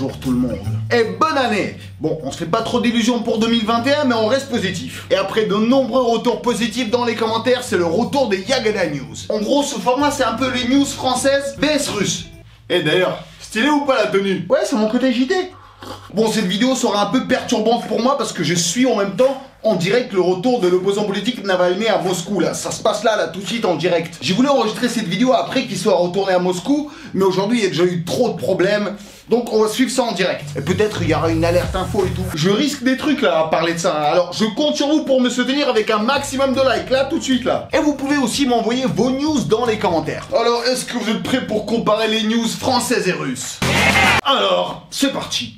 bonjour tout le monde. Et bonne année Bon, on se fait pas trop d'illusions pour 2021, mais on reste positif. Et après de nombreux retours positifs dans les commentaires, c'est le retour des Yagada News. En gros, ce format, c'est un peu les news françaises vs russes. Et d'ailleurs, stylé ou pas la tenue? Ouais, c'est mon côté JT. Bon, cette vidéo sera un peu perturbante pour moi parce que je suis en même temps en direct le retour de l'opposant politique Navalny à Moscou là. Ça se passe là, là, tout de suite en direct. J'ai voulu enregistrer cette vidéo après qu'il soit retourné à Moscou, mais aujourd'hui il y a déjà eu trop de problèmes. Donc on va suivre ça en direct. Et peut-être il y aura une alerte info et tout. Je risque des trucs là à parler de ça. Alors je compte sur vous pour me soutenir avec un maximum de likes là tout de suite là. Et vous pouvez aussi m'envoyer vos news dans les commentaires. Alors est-ce que vous êtes prêts pour comparer les news françaises et russes? Alors, c'est parti.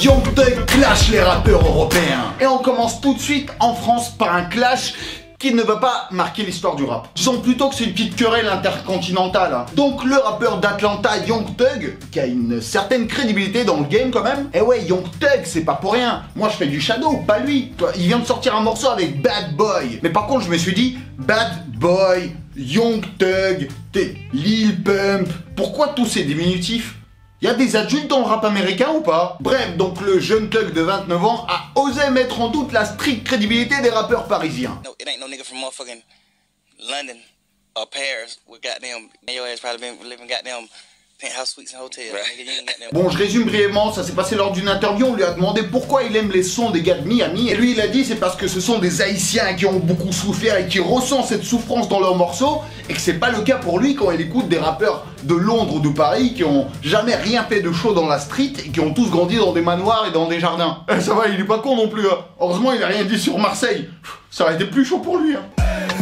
Young clash les rappeurs européens. Et on commence tout de suite en France par un clash qui ne va pas marquer l'histoire du rap. Disons plutôt que c'est une petite querelle intercontinentale. hein. Donc le rappeur d'Atlanta, Young Thug, qui a une certaine crédibilité dans le game quand même. Et ouais, Young Thug, c'est pas pour rien. Moi je fais du Shadow, pas lui. Il vient de sortir un morceau avec Bad Boy. Mais par contre, je me suis dit, Bad Boy, Young Thug, Lil Pump. Pourquoi tous ces diminutifs y a des adultes dans le rap américain ou pas Bref, donc le jeune thug de 29 ans a osé mettre en doute la stricte crédibilité des rappeurs parisiens. No, it ain't no nigga from motherfucking London or Paris with goddamn. Your ass probably been living goddamn Bon, je résume brièvement, ça s'est passé lors d'une interview, on lui a demandé pourquoi il aime les sons des gars de Miami, et lui il a dit c'est parce que ce sont des haïtiens qui ont beaucoup souffert et qui ressentent cette souffrance dans leurs morceaux, et que c'est pas le cas pour lui quand il écoute des rappeurs de Londres ou de Paris qui ont jamais rien fait de chaud dans la street et qui ont tous grandi dans des manoirs et dans des jardins. Eh, ça va, il est pas con non plus, hein. Heureusement il a rien dit sur Marseille. Ça aurait été plus chaud pour lui, hein.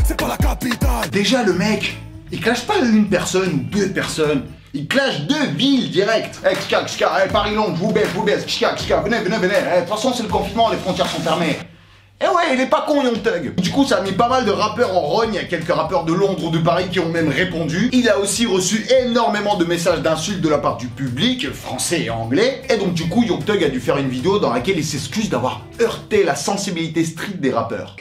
C'est pas la capitale. Déjà, le mec, il clash pas une personne ou deux personnes. Il clash deux villes direct. Eh, eh, Paris-Londres, je vous baisse, vous baisse, venez, venez, venez. Eh, De toute façon, c'est le confinement, les frontières sont fermées. Eh ouais, il est pas con, Young Thug. Du coup, ça a mis pas mal de rappeurs en rogne. Il y a quelques rappeurs de Londres ou de Paris qui ont même répondu. Il a aussi reçu énormément de messages d'insultes de la part du public, français et anglais. Et donc, du coup, Young Thug a dû faire une vidéo dans laquelle il s'excuse d'avoir heurté la sensibilité street des rappeurs.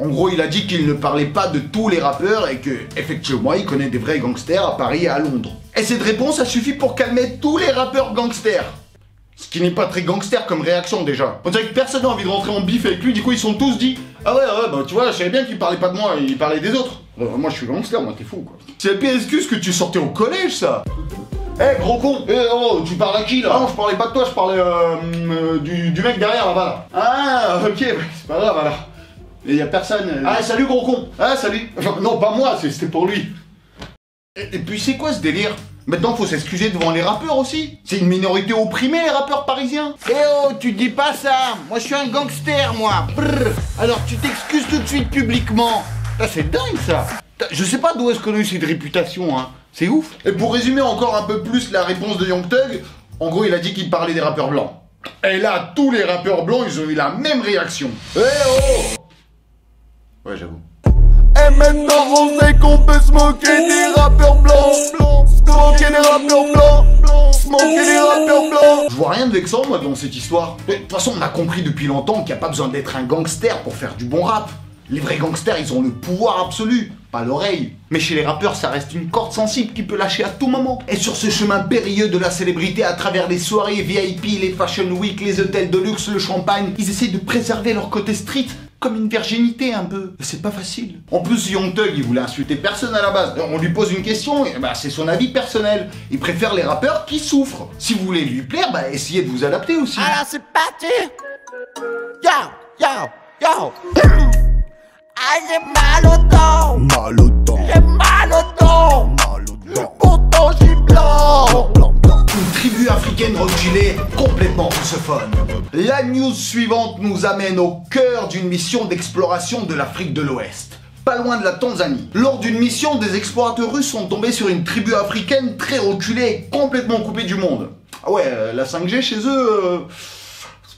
En gros, il a dit qu'il ne parlait pas de tous les rappeurs et que, effectivement, il connaît des vrais gangsters à Paris et à Londres. Et cette réponse a suffi pour calmer tous les rappeurs gangsters. Ce qui n'est pas très gangster comme réaction déjà. On dirait que personne n'a envie de rentrer en bif avec lui, du coup ils sont tous dit Ah ouais, ouais, bah tu vois, je savais bien qu'il parlait pas de moi, il parlait des autres. Moi je suis gangster, moi t'es fou quoi. C'est la pire excuse que tu sortais au collège ça Eh gros con Eh oh, tu parles à qui là Ah non, je parlais pas de toi, je parlais euh, euh, du, du mec derrière là-bas là. Ah ok, bah, c'est pas grave voilà. Et y a personne. euh. Ah salut gros con Ah salut Enfin, Non, pas moi, c'était pour lui. Et, et puis c'est quoi ce délire? Maintenant faut s'excuser devant les rappeurs aussi C'est une minorité opprimée les rappeurs parisiens Eh oh, tu dis pas ça Moi je suis un gangster moi Brrr. Alors tu t'excuses tout de suite publiquement Ah, C'est dingue ça Je sais pas d'où est-ce qu'on a eu cette réputation hein C'est ouf Et pour résumer encore un peu plus la réponse de Young Thug, en gros il a dit qu'il parlait des rappeurs blancs. Et là tous les rappeurs blancs ils ont eu la même réaction Eh oh Ouais j'avoue. Et maintenant on sait qu'on peut se moquer des rappeurs blancs. Se moquer des rappeurs blancs. Se moquer des rappeurs blancs. Je vois rien de vexant moi dans cette histoire. De toute façon, on a compris depuis longtemps qu'il n'y a pas besoin d'être un gangster pour faire du bon rap. Les vrais gangsters, ils ont le pouvoir absolu, pas l'oreille. Mais chez les rappeurs, ça reste une corde sensible qui peut lâcher à tout moment. Et sur ce chemin périlleux de la célébrité à travers les soirées VIP, les fashion week, les hôtels de luxe, le champagne, ils essaient de préserver leur côté street comme une virginité un peu. C'est pas facile. En plus, Young Thug, il voulait insulter personne à la base. On lui pose une question, bah, c'est son avis personnel. Il préfère les rappeurs qui souffrent. Si vous voulez lui plaire, bah essayez de vous adapter aussi. Alors c'est parti. Yo, yo, yo. Ah j'ai mal au dos. Mal au dos. J'ai mal au dos. Mal au. Pourtant blanc. Une tribu africaine reculée, complètement russophone. La news suivante nous amène au cœur d'une mission d'exploration de l'Afrique de l'Ouest. Pas loin de la Tanzanie. Lors d'une mission, des explorateurs russes sont tombés sur une tribu africaine très reculée et complètement coupée du monde. Ah ouais, euh, la 5G chez eux, euh,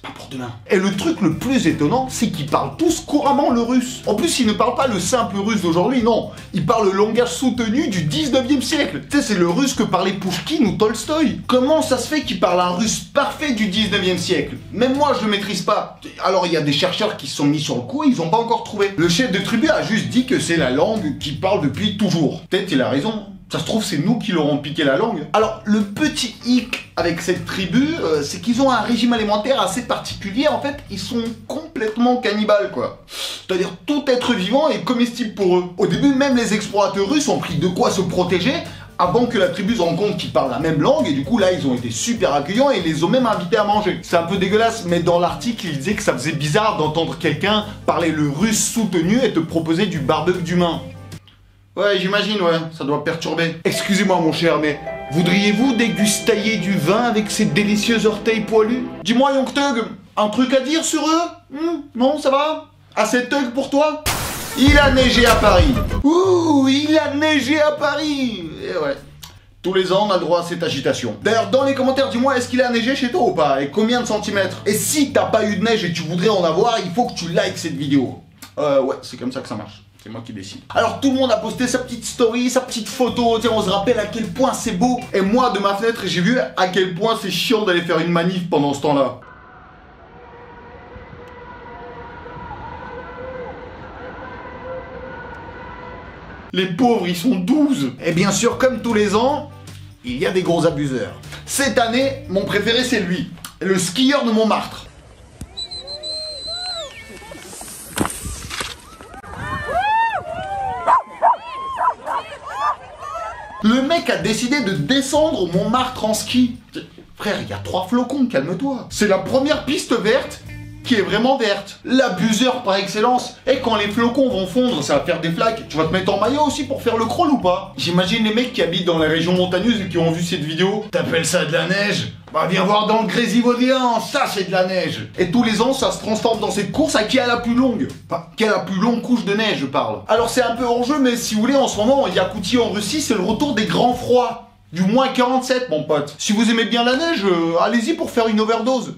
pas pour demain. Et le truc le plus étonnant, c'est qu'ils parlent tous couramment le russe. En plus, ils ne parlent pas le simple russe d'aujourd'hui, non. Ils parlent le langage soutenu du 19e siècle. Tu sais, c'est le russe que parlait Pushkin ou Tolstoï. Comment ça se fait qu'ils parlent un russe parfait du 19e siècle? Même moi, je le maîtrise pas. Alors, il y a des chercheurs qui se sont mis sur le coup et ils ont pas encore trouvé. Le chef de tribu a juste dit que c'est la langue qu'ils parlent depuis toujours. Peut-être il a raison. Ça se trouve, c'est nous qui leur avons piqué la langue. Alors, le petit hic avec cette tribu, euh, c'est qu'ils ont un régime alimentaire assez particulier. En fait, ils sont complètement cannibales, quoi. C'est-à-dire, tout être vivant est comestible pour eux. Au début, même les explorateurs russes ont pris de quoi se protéger avant que la tribu se rende compte qu'ils parlent la même langue, et du coup là ils ont été super accueillants et ils les ont même invités à manger. C'est un peu dégueulasse, mais dans l'article il disait que ça faisait bizarre d'entendre quelqu'un parler le russe soutenu et te proposer du barbecue d'humain. Ouais, j'imagine, ouais, ça doit perturber. Excusez-moi, mon cher, mais voudriez-vous dégustailler du vin avec ces délicieux orteils poilus? Dis-moi, Youngtug, un truc à dire sur eux? Hmm, Non, ça va? Assez Tug pour toi? Il a neigé à Paris. Ouh, il a neigé à Paris Et ouais. Tous les ans, on a le droit à cette agitation. D'ailleurs, dans les commentaires, dis-moi, est-ce qu'il a neigé chez toi ou pas? Et combien de centimètres? Et si t'as pas eu de neige et tu voudrais en avoir, il faut que tu likes cette vidéo. Euh, ouais, c'est comme ça que ça marche. C'est moi qui décide. Alors tout le monde a posté sa petite story, sa petite photo, tiens, on se rappelle à quel point c'est beau. Et moi, de ma fenêtre, j'ai vu à quel point c'est chiant d'aller faire une manif pendant ce temps-là. Les pauvres, ils sont 12 Et bien sûr, comme tous les ans, il y a des gros abuseurs. Cette année, mon préféré, c'est lui. Le skieur de Montmartre. Le mec a décidé de descendre au Montmartre en ski. Frère, il y a trois flocons, calme-toi. C'est la première piste verte qui est vraiment verte. L'abuseur par excellence. Et quand les flocons vont fondre, ça va faire des flaques. Tu vas te mettre en maillot aussi pour faire le crawl ou pas? J'imagine les mecs qui habitent dans les régions montagneuses et qui ont vu cette vidéo. T'appelles ça de la neige? Bah viens voir dans le Grésivaudian, ça c'est de la neige. Et tous les ans ça se transforme dans cette course. À qui a la plus longue? Enfin, qui a la plus longue couche de neige je parle. Alors c'est un peu hors jeu mais si vous voulez en ce moment Yakoutie en Russie c'est le retour des grands froids. Du moins 47 mon pote. Si vous aimez bien la neige, euh, allez-y pour faire une overdose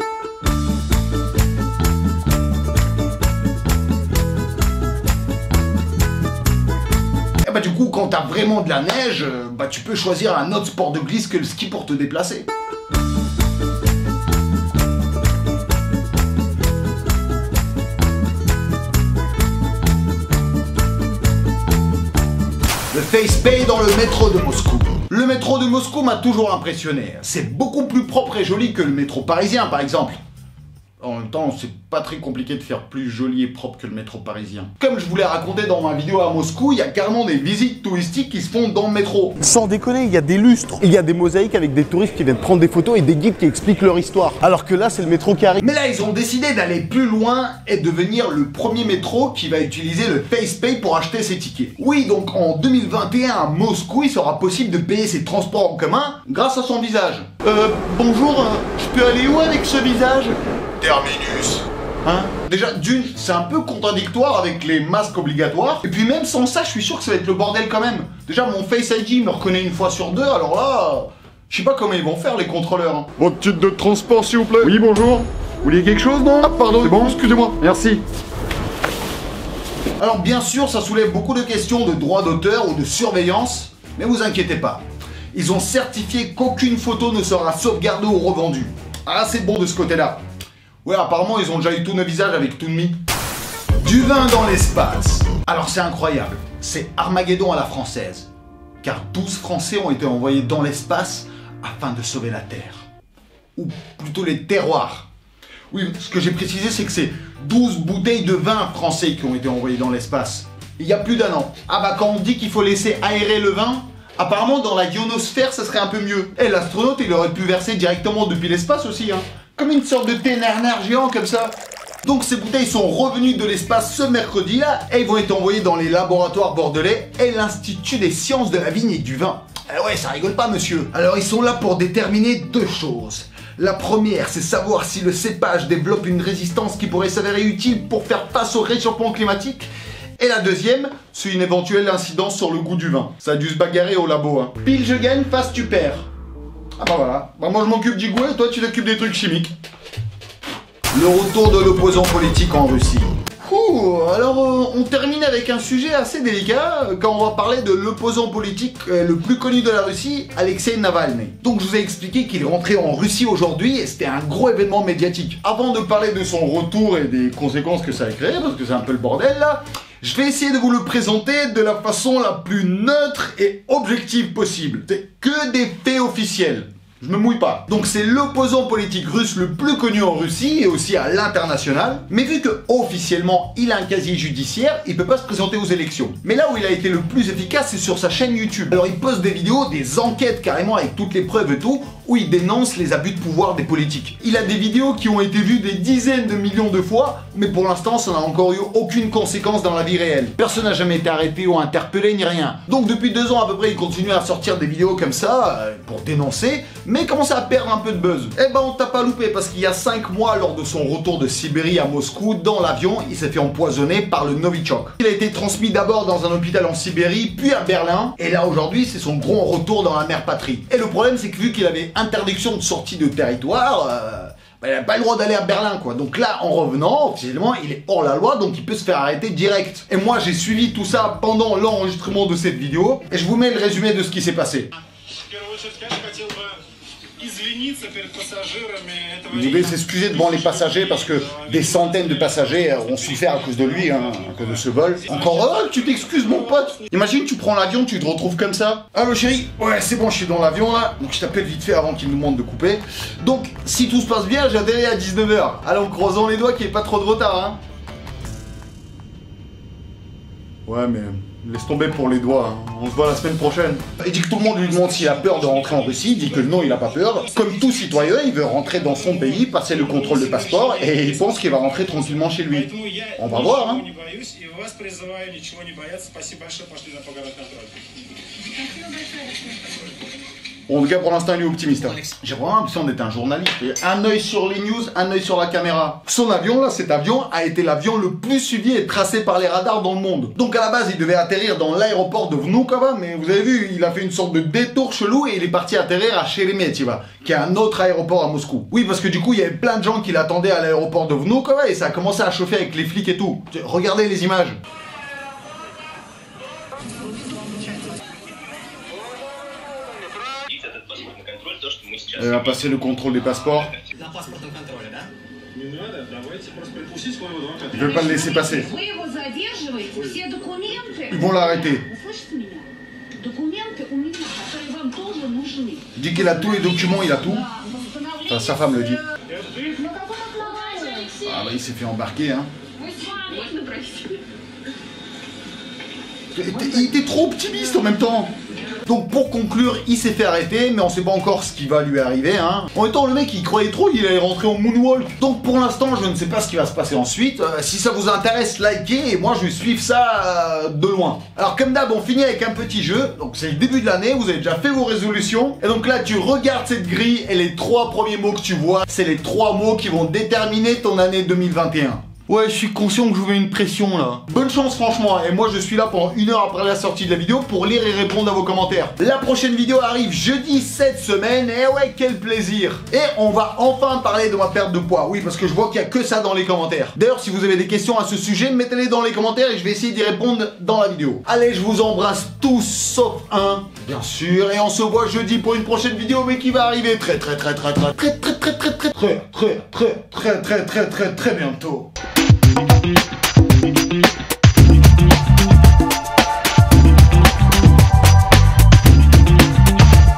bah du coup quand t'as vraiment de la neige, euh, bah tu peux choisir un autre sport de glisse que le ski pour te déplacer. Le FacePay dans le métro de Moscou. Le métro de Moscou m'a toujours impressionné. C'est beaucoup plus propre et joli que le métro parisien par exemple. En même temps, c'est pas très compliqué de faire plus joli et propre que le métro parisien. Comme je vous l'ai raconté dans ma vidéo à Moscou, il y a carrément des visites touristiques qui se font dans le métro. Sans déconner, il y a des lustres, il y a des mosaïques avec des touristes qui viennent prendre des photos et des guides qui expliquent leur histoire. Alors que là, c'est le métro qui arrive. Mais là, ils ont décidé d'aller plus loin et devenir le premier métro qui va utiliser le FacePay pour acheter ses tickets. Oui, donc en 2021 à Moscou, il sera possible de payer ses transports en commun grâce à son visage. Euh, bonjour, euh, je peux aller où avec ce visage? Terminus. Hein? Déjà, d'une, c'est un peu contradictoire avec les masques obligatoires. Et puis même sans ça, je suis sûr que ça va être le bordel quand même. Déjà, mon Face ID me reconnaît une fois sur deux, alors là... Je sais pas comment ils vont faire les contrôleurs. Hein. Votre titre de transport s'il vous plaît Oui bonjour Vous vouliez quelque chose non? Ah pardon, C'est bon, excusez-moi, merci. Alors bien sûr, ça soulève beaucoup de questions de droit d'auteur ou de surveillance, mais vous inquiétez pas. Ils ont certifié qu'aucune photo ne sera sauvegardée ou revendue. Ah, c'est bon de ce côté-là. Ouais, apparemment, ils ont déjà eu tous nos visages avec Toonmi. Du vin dans l'espace. Alors, c'est incroyable. C'est Armageddon à la française. Car 12 Français ont été envoyés dans l'espace afin de sauver la Terre. Ou plutôt les terroirs. Oui, ce que j'ai précisé, c'est que c'est 12 bouteilles de vin français qui ont été envoyées dans l'espace. Il y a plus d'un an. Ah bah quand on dit qu'il faut laisser aérer le vin, apparemment dans la ionosphère, ça serait un peu mieux. Et l'astronaute, il aurait pu verser directement depuis l'espace aussi, hein. Comme une sorte de thé géant comme ça. Donc ces bouteilles sont revenues de l'espace ce mercredi-là et ils vont être envoyées dans les laboratoires bordelais et l'Institut des sciences de la vigne et du vin. Ah ouais, ça rigole pas monsieur. Alors ils sont là pour déterminer deux choses. La première, c'est savoir si le cépage développe une résistance qui pourrait s'avérer utile pour faire face au réchauffement climatique. Et la deuxième, c'est une éventuelle incidence sur le goût du vin. Ça a dû se bagarrer au labo. Hein. Pile je gagne, face tu perds. Ah bah voilà. Bah moi je m'occupe du goût toi tu t'occupes des trucs chimiques. Le retour de l'opposant politique en Russie. Ouh, alors euh, on termine avec un sujet assez délicat euh, quand on va parler de l'opposant politique euh, le plus connu de la Russie, Alexei Navalny. Donc je vous ai expliqué qu'il est rentré en Russie aujourd'hui et c'était un gros événement médiatique. Avant de parler de son retour et des conséquences que ça a créé, parce que c'est un peu le bordel là, je vais essayer de vous le présenter de la façon la plus neutre et objective possible. C'est que des faits officiels. Je me mouille pas. Donc c'est l'opposant politique russe le plus connu en Russie et aussi à l'international. Mais vu que officiellement il a un casier judiciaire, il peut pas se présenter aux élections. Mais là où il a été le plus efficace, c'est sur sa chaîne YouTube. Alors il poste des vidéos, des enquêtes carrément avec toutes les preuves et tout, où il dénonce les abus de pouvoir des politiques. Il a des vidéos qui ont été vues des dizaines de millions de fois, mais pour l'instant ça n'a encore eu aucune conséquence dans la vie réelle. Personne n'a jamais été arrêté ou interpellé ni rien. Donc depuis deux ans à peu près, il continue à sortir des vidéos comme ça, euh, pour dénoncer, mais commence à perdre un peu de buzz. Eh ben on t'a pas loupé parce qu'il y a 5 mois lors de son retour de Sibérie à Moscou, dans l'avion, il s'est fait empoisonner par le Novichok. Il a été transmis d'abord dans un hôpital en Sibérie, puis à Berlin, et là aujourd'hui c'est son gros retour dans la mère patrie. Et le problème c'est que vu qu'il avait interdiction de sortie de territoire, euh, bah, il n'a pas le droit d'aller à Berlin quoi. Donc là en revenant, officiellement il est hors la loi donc il peut se faire arrêter direct. Et moi j'ai suivi tout ça pendant l'enregistrement de cette vidéo, et je vous mets le résumé de ce qui s'est passé. Il devait s'excuser devant les passagers parce que des centaines de passagers ont souffert à cause de lui, hein, à cause de ce vol. Encore heureux que tu t'excuses, mon pote. Imagine, tu prends l'avion, tu te retrouves comme ça. Allô, chérie Ouais, c'est bon, je suis dans l'avion là. Donc je t'appelle vite fait avant qu'il nous demande de couper. Donc, si tout se passe bien, j'atterris à 19h. Allons, croisons les doigts qu'il n'y ait pas trop de retard, hein. Ouais, mais laisse tomber pour les doigts. hein. On se voit la semaine prochaine. Il dit que tout le monde lui demande s'il a peur de rentrer en Russie. Il dit que non, il a pas peur. Comme tout citoyen, il veut rentrer dans son pays, passer le contrôle de passeport et il pense qu'il va rentrer tranquillement chez lui. On va voir, hein. En tout cas, pour l'instant, il est optimiste. hein. J'ai vraiment l'impression d'être un journaliste. Un œil sur les news, un œil sur la caméra. Son avion, là, cet avion a été l'avion le plus suivi et tracé par les radars dans le monde. Donc à la base, il devait atterrir dans l'aéroport de Vnukovo, mais vous avez vu, il a fait une sorte de détour chelou et il est parti atterrir à Sheremetyevo, qui est un autre aéroport à Moscou. Oui, parce que du coup, il y avait plein de gens qui l'attendaient à l'aéroport de Vnukovo et ça a commencé à chauffer avec les flics et tout. Regardez les images. Elle va passer le contrôle des passeports. Ils ne veulent pas le laisser passer. Ils vont l'arrêter. Il dit qu'il a tous les documents, il a tout. Sa femme le dit. Ah bah, il s'est fait embarquer, hein. Il était trop optimiste en même temps. Donc pour conclure, il s'est fait arrêter, mais on sait pas encore ce qui va lui arriver. Hein. En même temps, le mec, il croyait trop qu'il allait rentrer en moonwalk. Donc pour l'instant, je ne sais pas ce qui va se passer ensuite. Euh, si ça vous intéresse, likez et moi je vais suivre ça euh, de loin. Alors comme d'hab, on finit avec un petit jeu. Donc c'est le début de l'année, vous avez déjà fait vos résolutions. Et donc là, tu regardes cette grille et les trois premiers mots que tu vois, c'est les trois mots qui vont déterminer ton année 2021. Ouais, je suis conscient que je vous mets une pression là. Bonne chance franchement, et moi je suis là pendant une heure après la sortie de la vidéo pour lire et répondre à vos commentaires. La prochaine vidéo arrive jeudi cette semaine, et ouais, quel plaisir. Et on va enfin parler de ma perte de poids, oui, parce que je vois qu'il y a que ça dans les commentaires. D'ailleurs, si vous avez des questions à ce sujet, mettez-les dans les commentaires et je vais essayer d'y répondre dans la vidéo. Allez, je vous embrasse tous sauf un, bien sûr, et on se voit jeudi pour une prochaine vidéo, mais qui va arriver très très très très très très très très très très très très très très très très très très bientôt.